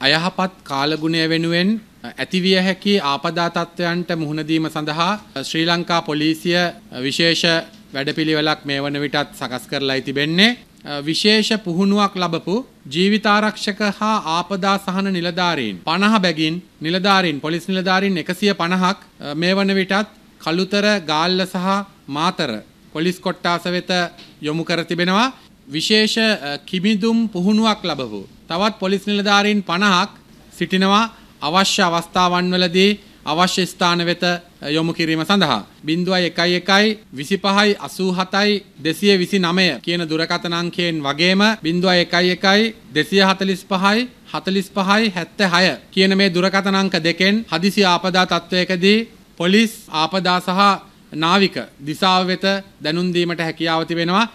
අයහපත් කාලගුණය වෙනුවෙන් ඇතිවිය හැකි ආපදා තත්ත්වයන්ට මුහුණදීම සඳහා ශ්‍රී ලංකා පොලිසිය විශේෂ වැඩපිළිවෙලක් මේ වන විටත් සකස් කරලා තිබෙන්නේ. විශේෂ පුහුණුවක් ලබපු ජීවිතාරක්ෂක හා ආපදා සහන නිලධාරීන් පණහ බැගින් නිලධාරීන් පොලිස් නිලධාරීන් එකසිය පණහක් මේ වන විටත් කළුතර ගාල්ල සහ මාතර පොලිස් කොට්ටාස වෙත යොමු කර තිබෙනවා විශේෂ කිමිදුම් පුහුණුවක් ලබපු. තවත් පොලිස් නිලධාරීන් පණහක් සිටිනවා අවශ්‍ය අවස්ථාවන් වලදී අවශ්‍ය ස්ථාන වෙත යොමු කිරීම සඳහා. බින්දුවයි එකයි එකයි විසි පහයි අසූ හතයි දෙසිය විසි නමය කියන දුරකතනංකයෙන් වගේම බින්දුවයි එකයි එකයි දෙසිය හතලිස් පහයි හතලිස් පහයි හැත්ත හය කියන මේ දුරකතනංක දෙකෙන් හදිසි ආපදා තත්ත්වයකදී පොලිස් ආපදා සහ නාවික දිසාව වෙත දැනුන්දීමට හැකියාව තිබෙනවා